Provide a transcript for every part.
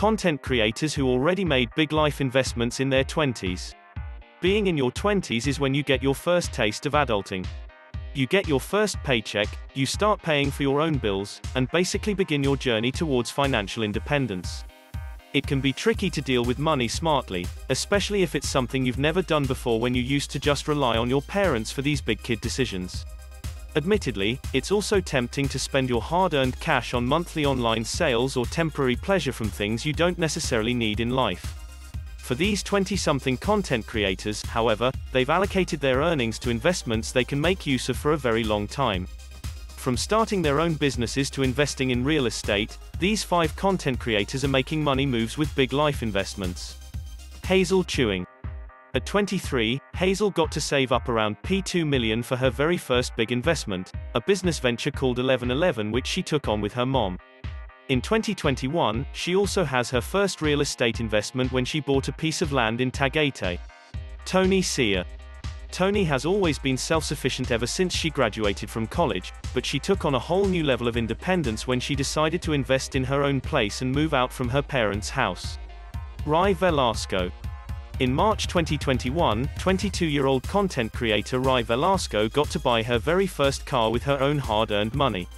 content creators who already made big life investments in their 20s. Being in your 20s is when you get your first taste of adulting. You get your first paycheck, you start paying for your own bills, and basically begin your journey towards financial independence. It can be tricky to deal with money smartly, especially if it's something you've never done before when you used to just rely on your parents for these big kid decisions. Admittedly, it's also tempting to spend your hard-earned cash on monthly online sales or temporary pleasure from things you don't necessarily need in life. For these 20-something content creators, however, they've allocated their earnings to investments they can make use of for a very long time. From starting their own businesses to investing in real estate, these five content creators are making money moves with big life investments. Hazel Chewing. At 23, Hazel got to save up around P2 million for her very first big investment, a business venture called 1111 which she took on with her mom. In 2021, she also has her first real estate investment when she bought a piece of land in Tagaytay. Tony Sear. Tony has always been self-sufficient ever since she graduated from college, but she took on a whole new level of independence when she decided to invest in her own place and move out from her parents' house. Rai Velasco. In March 2021, 22-year-old content creator Rai Velasco got to buy her very first car with her own hard-earned money.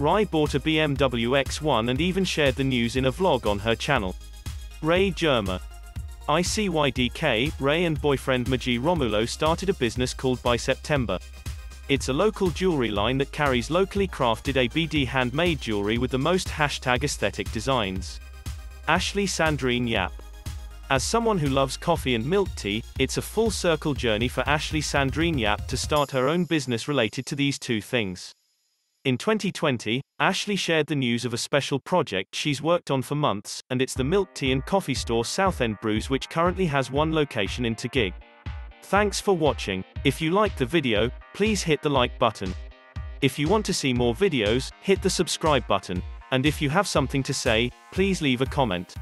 Rai bought a BMW X1 and even shared the news in a vlog on her channel. Rei Germar. ICYDK, Rei and boyfriend Maji Romulo started a business called By September. It's a local jewelry line that carries locally crafted ABD handmade jewelry with the most hashtag aesthetic designs. Ashley Sandrine Yap. As someone who loves coffee and milk tea, it's a full circle journey for Ashley Sandrine Yap to start her own business related to these two things. In 2020, Ashley shared the news of a special project she's worked on for months, and it's the milk tea and coffee store Southend Brews which currently has one location in Taguig. Thanks for watching. If you liked the video, please hit the like button. If you want to see more videos, hit the subscribe button. And if you have something to say, please leave a comment.